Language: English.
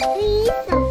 Please.